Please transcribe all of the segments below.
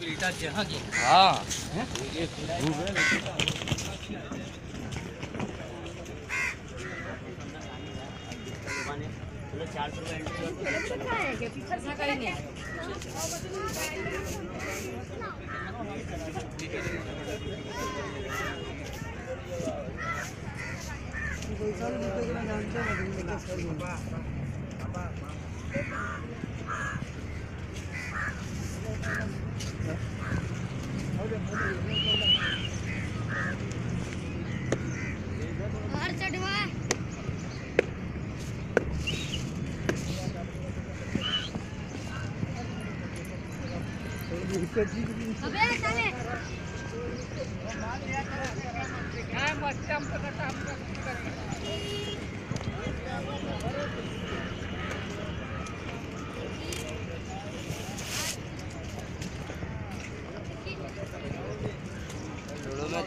Filter जहाँ की। हाँ। और चढ़वा अबे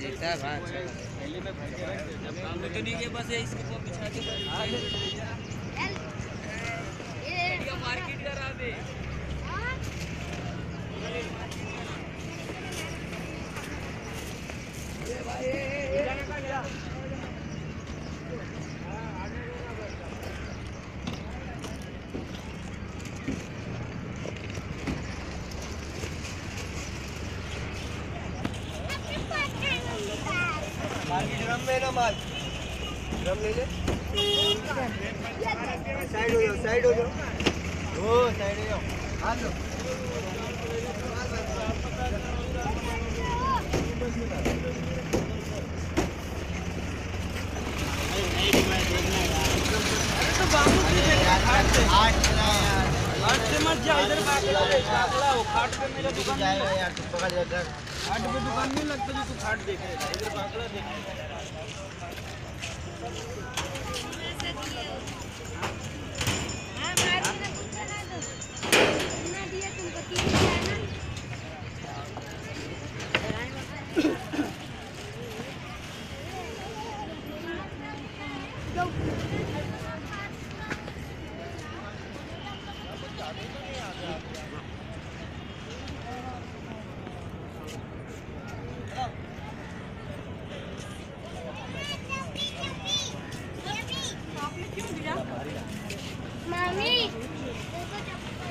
चले दिल्ली में तो नहीं के बस इसके बिछा के। ड्रम में ना माल। ड्रम ले ले। साइड हो जाओ साइड हो जाओ। ओ साइड हो जाओ। हाथ लो खाट से मत जा इधर है खाट पे मेरा दुकान लगता यार तू पकड़ जा खाट पे दुकान नहीं लगता जो तू खाट देख रहे इधर बाकला देख रहा है हाँ मार के कुछ चला दो ना दिया तुमको तीन दिया ना मामी देखो चप्पल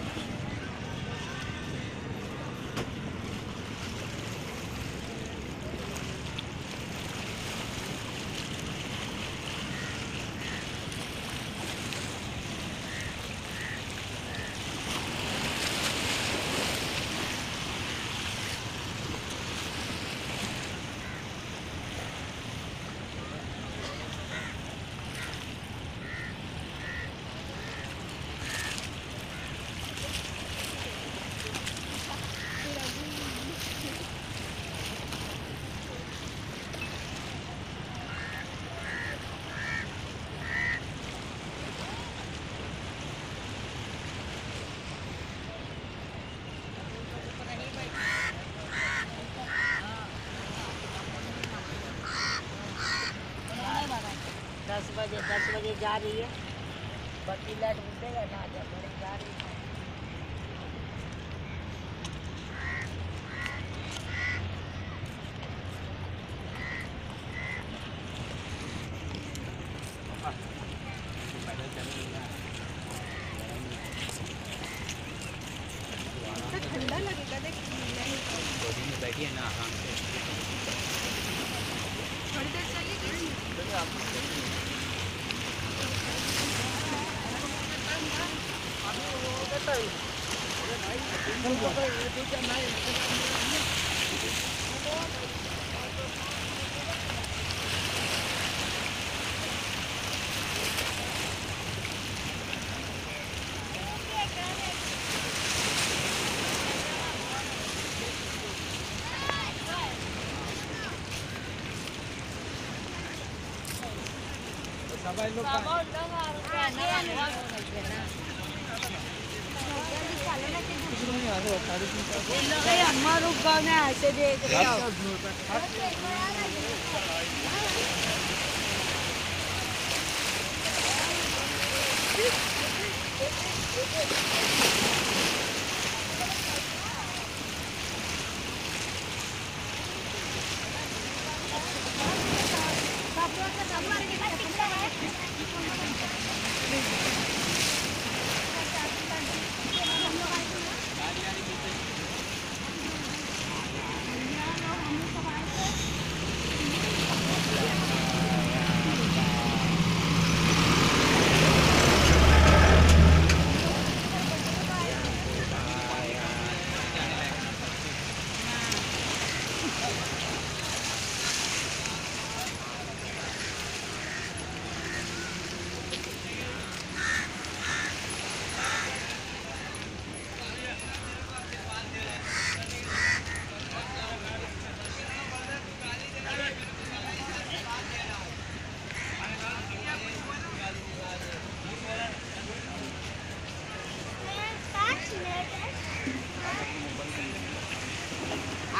दस दस जा रही है। बाकी लाइट बुझेगा ना जब जा रही है। बॉडी में बैठी है ना आराम से हमारे गाँव में ऐसे देख અમારું ગામ ને હશે જે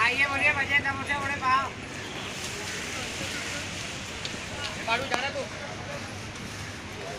आइए बोलिए बजे समोसे बड़े पाव जा रहा तू?